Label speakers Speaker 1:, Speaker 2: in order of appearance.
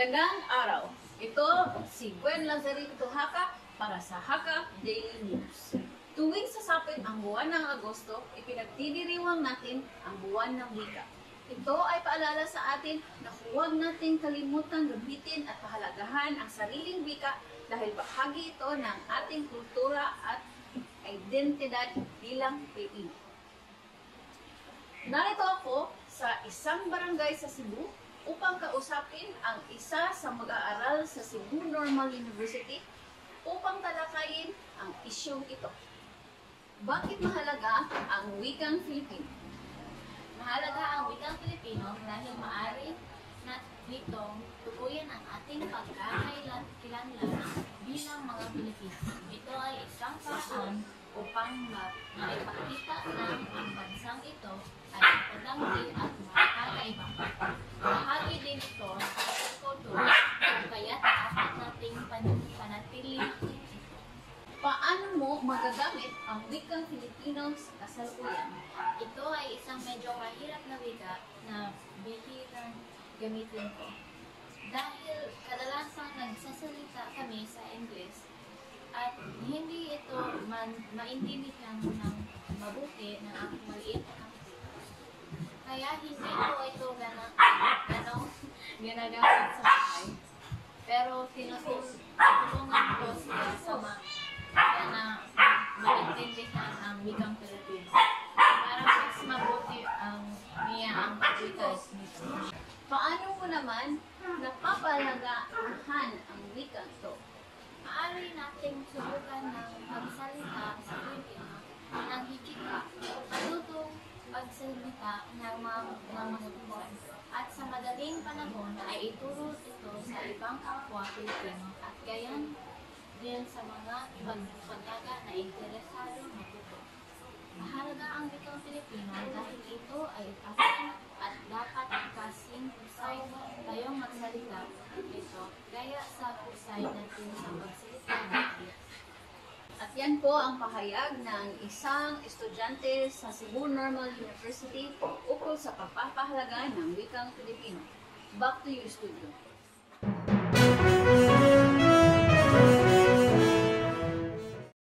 Speaker 1: Magandang araw. Ito si Gwen Lazarito Haka para sa Haka Daily News. Tuwing sasapit ang buwan ng Agosto, ipinagdidiriwang natin ang buwan ng wika. Ito ay paalala sa atin na huwag nating kalimutan gamitin at pahalagahan ang sariling wika dahil bahagi ito ng ating kultura at identidad bilang Pilipino. Narito ako sa isang barangay sa Cebu upang kausapin ang isa sa mag-aaral sa Cebu Normal University upang talakayin ang isyong ito. Bakit mahalaga ang wikang Filipino?
Speaker 2: Mahalaga ang wikang Pilipino dahil maaari na nitong tukuyan ang ating pagkakailan bilang mga Pilipino. Ito ay isang paraan upang ma- maipakita na ang bansang ito ay padanggi at makakaiba. Bahagi din ito sa ating kultura, kaya dapat nating pan- panatili
Speaker 1: Mo magagamit ang wikang Filipino sa kasalukuyan?
Speaker 2: Ito ay isang medyo mahirap na wika na bihirang gamitin ko. Dahil kadalasan nagsasalita kami sa English at hindi ito man maintindihan ng mabuti ng aking maliit na kapatid. Kaya hindi ko ito gana, ganong ginagamit sa bahay. Pero tinutulungan ko sila sa ma ang wikang Pilipino. Para mas mabuti ang niya ang wika nito.
Speaker 1: Paano mo naman napapalagahan ang wikang ito?
Speaker 2: Maaari nating subukan ng magsalita sa Pilipino ng higit pa, matutong magsalita ng mga, ng tubuan. At sa madaling panahon ay ituro ito sa ibang kapwa Pilipino at gayon din sa mga ibang pagkaga na wikang Pilipino dahil ito ay asin at dapat kasing husay tayong magsalita ito gaya sa husay natin sa pagsalita natin.
Speaker 1: At yan po ang pahayag ng isang estudyante sa Cebu Normal University ukol sa pagpapahalaga ng wikang Filipino. Back to you, studio.